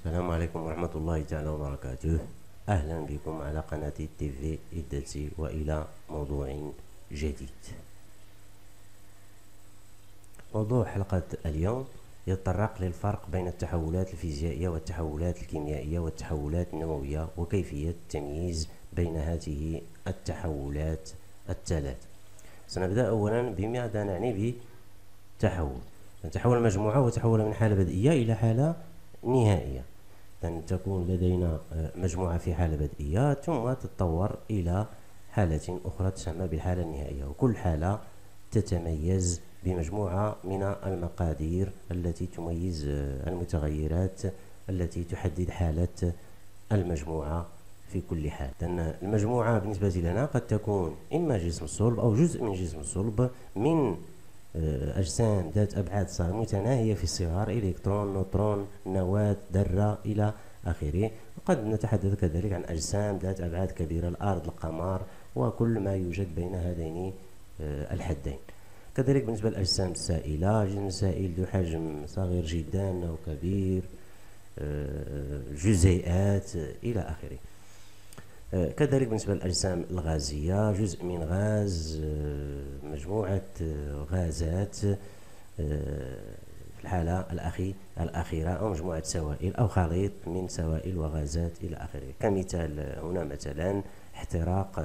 السلام عليكم ورحمة الله تعالى وبركاته أهلا بكم على قناة تي في إدتي وإلى موضوع جديد موضوع حلقة اليوم يتطرق للفرق بين التحولات الفيزيائية والتحولات الكيميائية والتحولات النووية وكيفية التمييز بين هذه التحولات الثلاث سنبدأ أولا بماذا نعني بتحول تحول المجموعة هو تحول من حالة بدئية إلى حالة نهائية. أن تكون لدينا آه، مجموعة في حالة بدئية ثم تتطور إلى حالة أخرى تسمى بالحالة النهائية وكل حالة تتميز بمجموعة من المقادير التي تميز آه، المتغيرات التي تحدد حالة المجموعة في كل حال. لأن المجموعة بالنسبة لنا قد تكون إما جسم صلب أو جزء من جسم صلب من أجسام ذات أبعاد صار متناهية في الصغر إلكترون نوترون نواة ذرة إلى آخره. وقد نتحدث كذلك عن أجسام ذات أبعاد كبيرة الأرض القمر وكل ما يوجد بين هذين آه، الحدين. كذلك بالنسبة للأجسام السائلة جسم سائل ذو حجم صغير جدا أو كبير آه، جزيئات إلى آخره. آه، كذلك بالنسبة للأجسام الغازية جزء من غاز آه، مجموعة آه، غازات في الحالة الأخي الأخيرة أو مجموعة سوائل أو خليط من سوائل وغازات إلى آخره. كمثال هنا مثلا احتراق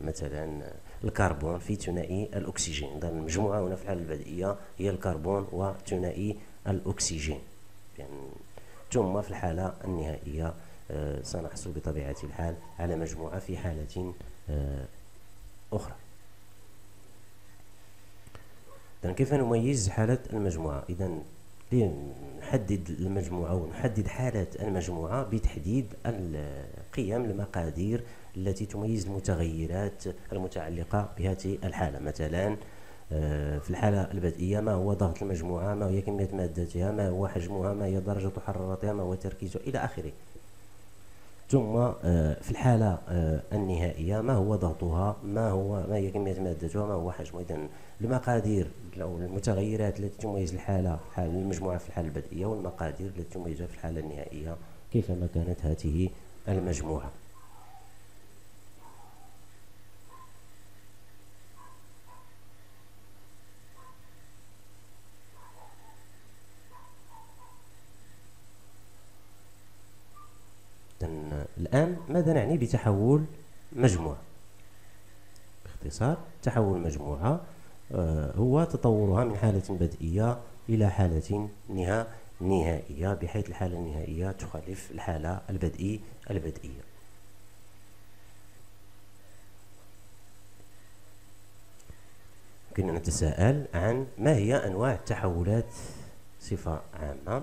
مثلا الكربون في ثنائي الأكسجين. إذا المجموعة هنا في الحالة البدئية هي الكربون وثنائي الأكسجين. يعني ثم في الحالة النهائية آه، سنحصل بطبيعة الحال على مجموعة في حالة آه، أخرى. إذن كيف نميز حالة المجموعة؟ إذا نحدد المجموعة ونحدد حالة المجموعة بتحديد القيم المقادير التي تميز المتغيرات المتعلقة بهذه الحالة. مثلا آه، في الحالة البدئية ما هو ضغط المجموعة؟ ما هي كمية مادتها؟ ما هو حجمها؟ ما هي درجة حرارتها؟ ما هو تركيزها؟ إلى آخره. ثم آه، في الحالة آه، النهائية ما هو ضغطها؟ ما هو ما هي كمية مادتها ما هو حجمها إذا المقادير أو المتغيرات التي تميز الحالة حال المجموعة في الحالة البدئية والمقادير التي تميزها في الحالة النهائية كيفما كانت هذه المجموعة الآن نعني بتحول مجموعة. باختصار تحول مجموعة آه، هو تطورها من حالة بدئية إلى حالة نهائية بحيث الحالة النهائية تخالف الحالة البدئي البدئية. يمكن نتساءل عن ما هي أنواع التحولات صفة عامة.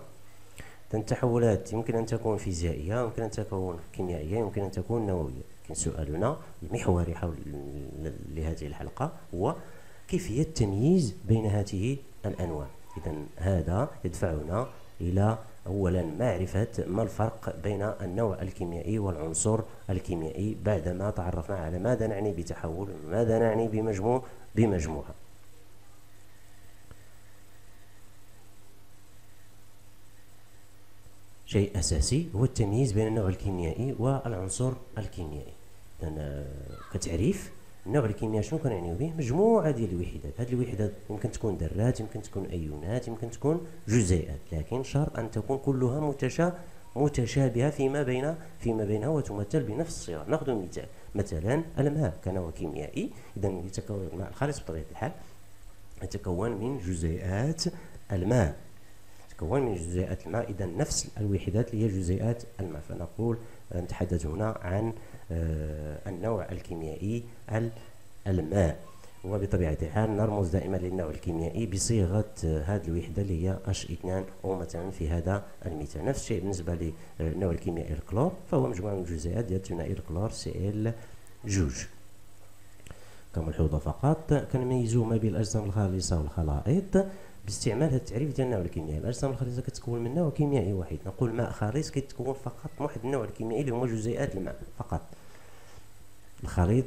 التحولات يمكن أن تكون فيزيائية يمكن أن تكون كيميائية يمكن أن تكون نووية. لكن سؤالنا المحوري حول لهذه الحلقة هو كيفية التمييز بين هذه الأنواع. إذا هذا يدفعنا إلى أولا معرفة ما الفرق بين النوع الكيميائي والعنصر الكيميائي بعدما تعرفنا على ماذا نعني بتحول ماذا نعني بمجموع بمجموعة. شيء أساسي هو التمييز بين النوع الكيميائي والعنصر الكيميائي. لأن كتعريف النوع الكيميائي شنو كنعنيو به؟ مجموعة ديال الوحدات. هذه الوحدات يمكن تكون ذرات يمكن تكون أيونات يمكن تكون جزيئات لكن شرط أن تكون كلها متشا متشابهة فيما بين فيما بينها وتمثل بنفس الصيغة نأخذ مثال. مثلا الماء كنوع كيميائي. إذا يتكون الماء الخالص بطبيعة الحال يتكون من جزيئات الماء. من جزيئات الماء. إذا نفس الوحدات اللي هي جزيئات الماء. فنقول نتحدث هنا عن آه، النوع الكيميائي الماء. وبطبيعة الحال نرمز دائما للنوع الكيميائي بصيغة آه، هذه الوحدة اللي هي H2 أو مثلا في هذا المثال نفس الشيء بالنسبة للنوع الكيميائي الكلور فهو مجموعة من الجزيئات ديال ثنائي الكلور إل جوج. كملحوظة فقط. كنميزو ما بين الأجسام الخالصة والخلائط. باستعمال هذا التعريف ديال النوع الكيميائي الاجسام الخالصه كتكون من نوع كيميائي واحد. نقول ماء خالص كيتكون فقط من واحد النوع الكيميائي اللي هما جزيئات الماء فقط. الخليط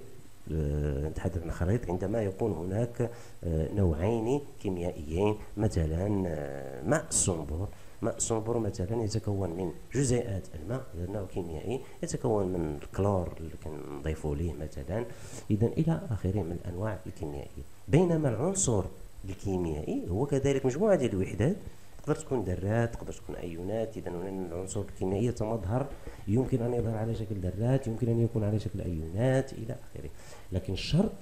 أه نتحدث عن خليط عندما يكون هناك أه نوعين كيميائيين مثلا أه ماء الصنبور ماء الصنبور مثلا يتكون من جزيئات الماء هذا نوع كيميائي يتكون من الكلور اللي كنضيفوا ليه مثلا. اذا إلى آخره من الأنواع الكيميائية. بينما العنصر الكيميائي هو كذلك مجموعة ديال الوحدات. تقدر تكون ذرات تقدر تكون أيونات. إذا العنصر الكيميائي مظهر يمكن أن يظهر على شكل ذرات يمكن أن يكون على شكل أيونات إلى آخره. لكن الشرط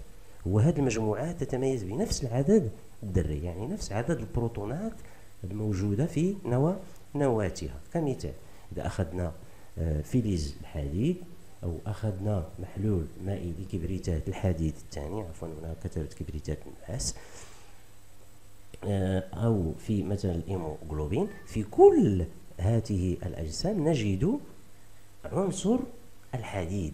هو هذه المجموعات تتميز بنفس العدد الذري يعني نفس عدد البروتونات الموجودة في نواه نواتها. كمثال إذا أخذنا آه، فلز الحديد أو أخذنا محلول مائي لكبريتات الحديد الثاني عفوا هنا كتبت كبريتات النحاس أو في مثلا ال hémoglobine في كل هذه الأجسام نجد عنصر الحديد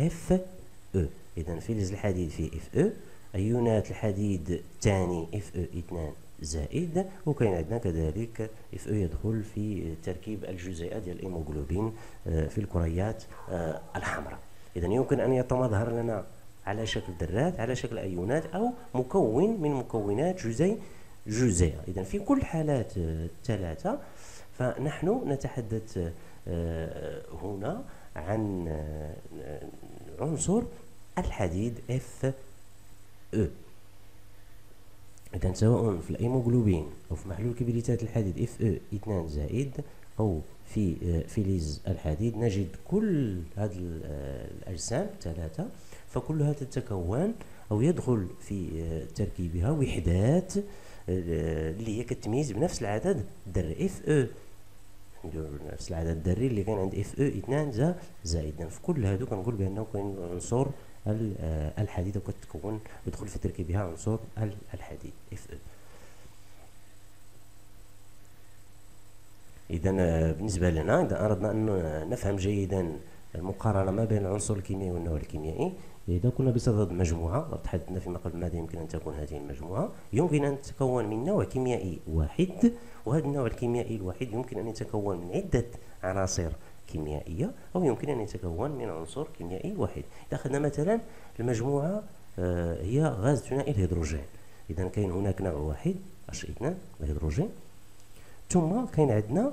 Fe إذا فلز الحديد في Fe أيونات الحديد الثاني Fe 2 زائد وكاين عندنا كذلك Fe يدخل في تركيب الجزيئات ديال ال hémoglobine آه، في الكريات آه، الحمراء. اذا يمكن أن يتمظهر لنا على شكل ذرات على شكل أيونات أو مكون من مكونات جزيء جزيئه اذا في كل حالات الثلاثه فنحن نتحدث آه، هنا عن آه، عنصر الحديد Fe اذا سواء في ال hémoglobine أو في محلول كبريتات الحديد Fe 2 زائد أو في آه، فلز الحديد نجد كل هذه الأجسام الثلاثه فكلها تتكون أو يدخل في آه، تركيبها وحدات آه، اللي هي كتميز بنفس العدد الذري Fe نفس العدد الذري اللي كان عند Fe 2 زائد إذا في كل هادو كنقول بأنه كاين عنصر آه، الحديد وكتكون يدخل في تركيبها عنصر الحديد Fe اذا بالنسبة لنا إذا أردنا أن نفهم جيدا المقارنة ما بين العنصر الكيميائي والنوع الكيميائي. إذا كنا بصدد مجموعة تحدثنا فيما قبل ماذا يمكن أن تكون هذه المجموعة يمكن أن تتكون من نوع كيميائي واحد وهذا النوع الكيميائي الواحد يمكن أن يتكون من عدة عناصر كيميائية أو يمكن أن يتكون من عنصر كيميائي واحد. إذا أخذنا مثلا المجموعة آه، هي غاز ثنائي الهيدروجين. إذا كاين هناك نوع واحد H 2 الهيدروجين. ثم كاين عندنا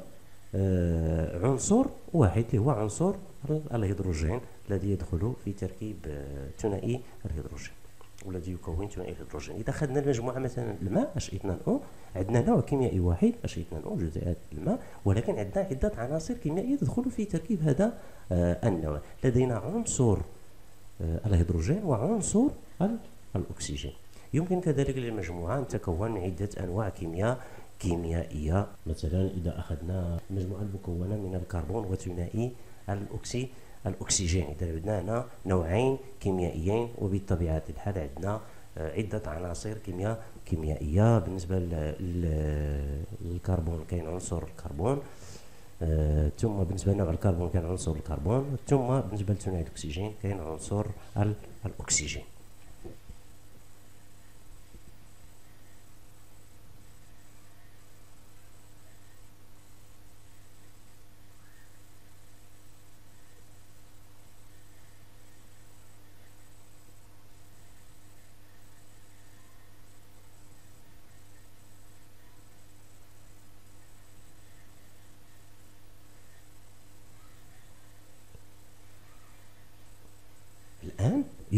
عنصر واحد اللي هو عنصر الهيدروجين الذي يدخل في تركيب آه، ثنائي الهيدروجين والذي يكون ثنائي الهيدروجين. إذا اخذنا المجموعة مثلا الماء H 2 O عندنا نوع كيميائي واحد H 2 O جزيئات الماء ولكن عندنا عدة عناصر كيميائية تدخل في تركيب هذا آه، النوع. لدينا عنصر آه، الهيدروجين وعنصر الأكسجين. يمكن كذلك للمجموعة أن تكون عدة أنواع كيمياء. كيميائية. مثلا إذا أخذنا مجموعة مكونة من الكربون وثنائي الاكسي الأكسجين. إذا عندنا هنا نوعين كيميائيين وبطبيعة الحال عندنا آه، عدة عناصر كيمياء كيميائية. بالنسبة للكربون كاين عنصر الكربون آه ثم بالنسبة لنوع الكربون كاين عنصر الكربون ثم بالنسبة لثنائي الأكسجين كاين عنصر الأكسجين.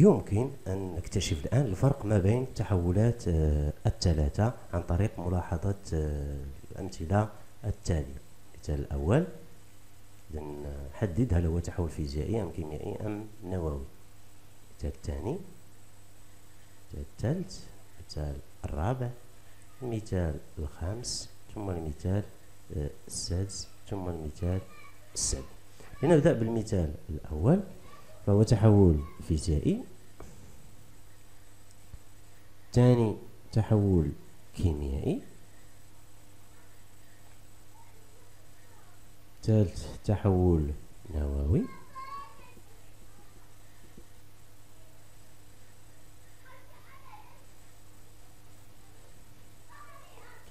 يمكن أن نكتشف الآن الفرق ما بين التحولات آه، الثلاثة عن طريق ملاحظة آه، الأمثلة التالية. المثال الأول إذا حدد هل هو تحول فيزيائي أم كيميائي أم نووي. المثال الثاني المثال الثالث المثال الرابع المثال الخامس ثم المثال آه، السادس ثم المثال السابع. لنبدأ بالمثال الأول فهو تحول فيزيائي ثاني تحول كيميائي. ثالث تحول نووي.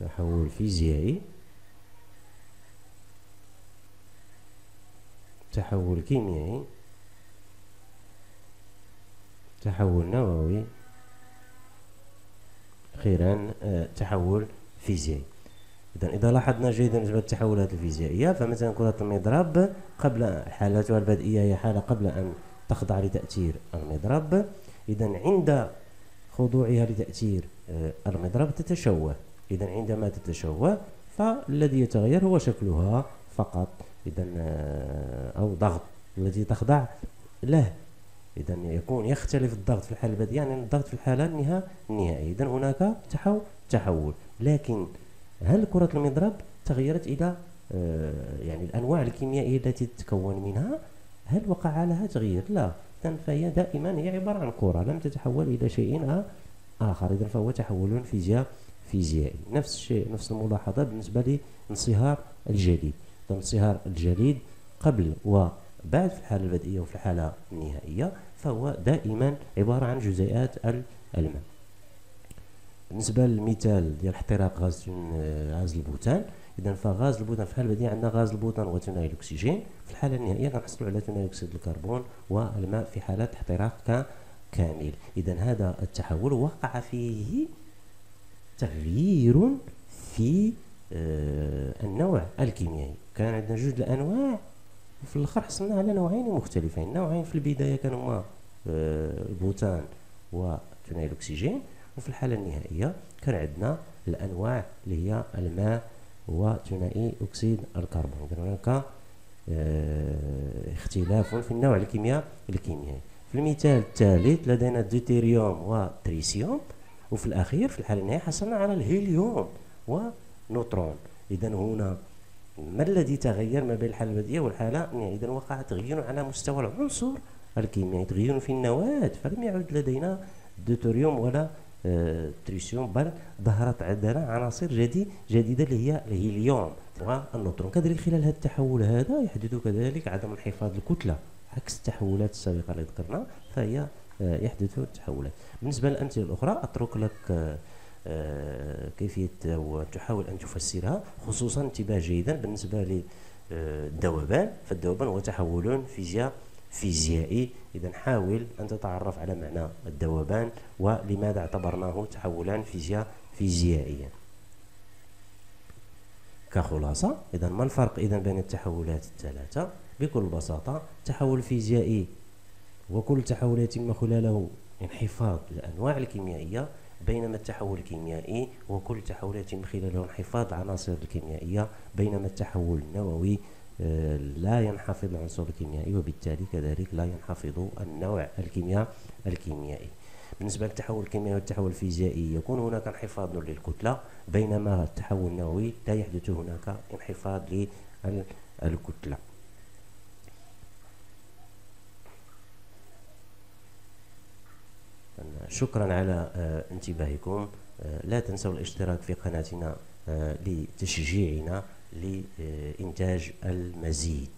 تحول فيزيائي. تحول كيميائي. تحول نووي. أخيرا آه، تحول فيزيائي. إذا إذا لاحظنا جيدا بالنسبة للتحولات الفيزيائية فمثلا كرة المضرب قبل حالتها البدئية هي حالة قبل أن تخضع لتأثير المضرب. إذا عند خضوعها لتأثير آه، المضرب تتشوه. إذا عندما تتشوه فالذي يتغير هو شكلها فقط. إذا آه، أو ضغط الذي تخضع له. إذا يكون يختلف الضغط في الحالة البديهية عن الضغط في الحالة النهائية إذا هناك تحول. لكن هل كرة المضرب تغيرت إلى آه، يعني الأنواع الكيميائية التي تتكون منها؟ هل وقع لها تغيير؟ لا. إذا فهي دائما هي عبارة عن كرة لم تتحول إلى شيء آخر. إذا فهو تحول فيزياء فيزيائي. نفس الشيء نفس الملاحظة بالنسبة لانصهار الجليد. انصهار الجليد قبل وبعد في الحالة البدئية وفي الحالة النهائية فهو دائما عبارة عن جزيئات الماء. بالنسبة للمثال ديال احتراق غاز غاز البوتان اذا فغاز البوتان في الحالة البدئية عندنا غاز البوتان وثنائي الاكسجين في الحالة النهائية كنحصلوا على ثنائي أكسيد الكربون والماء في حالة احتراق كامل. اذا هذا التحول وقع فيه تغيير في آه النوع الكيميائي. كان عندنا جوج الأنواع وفي الآخر حصلنا على نوعين مختلفين. نوعين في البداية كانوا هما آه البوتان وثنائي الأكسجين وفي الحالة النهائية كان عندنا الأنواع اللي هي الماء وثنائي أكسيد الكربون. إذا هناك آه اختلاف في النوع الكيمياء الكيميائي. في المثال الثالث لدينا الديوتيريوم و tritium وفي الأخير في الحالة النهائية حصلنا على الهيليوم ونوترون إذا هنا ما الذي تغير ما بين الحالة البدئية والحالة النهائية إذا وقع تغيير على مستوى العنصر الكيميائي تغيير في النواة فلم يعد لدينا دوتيريوم ولا tritium بل ظهرت عندنا عناصر جديد جديدة اللي هي الهيليوم. والنوترون كذلك خلال هذا التحول هذا يحدث كذلك عدم انحفاظ الكتلة عكس التحولات السابقة اللي ذكرنا فهي آه، يحدث التحولات. بالنسبة للأمثلة الأخرى أترك لك آه، آه، كيفية وتحاول أن تفسرها خصوصا انتباه جيدا بالنسبة للذوبان فالذوبان هو تحول فيزياء فيزيائي. إذا حاول أن تتعرف على معنى الذوبان ولماذا اعتبرناه تحولا فيزياء فيزيائيا. كخلاصة إذا ما الفرق إذا بين التحولات الثلاثة؟ بكل بساطة تحول فيزيائي وكل تحول يتم خلاله انحفاظ الأنواع الكيميائية بينما التحول الكيميائي وكل تحول يتم خلاله انحفاظ العناصر الكيميائية بينما التحول النووي آه، لا ينحفظ العنصر الكيميائي وبالتالي كذلك لا ينحفظ النوع الكيمياء الكيميائي. بالنسبة للتحول الكيميائي والتحول الفيزيائي يكون هناك انحفاظ للكتلة بينما التحول النووي لا يحدث هناك انحفاظ للكتلة شكرا على آه، انتباهكم. آه، لا تنسوا الاشتراك في قناتنا لتشجيعنا لإنتاج المزيد.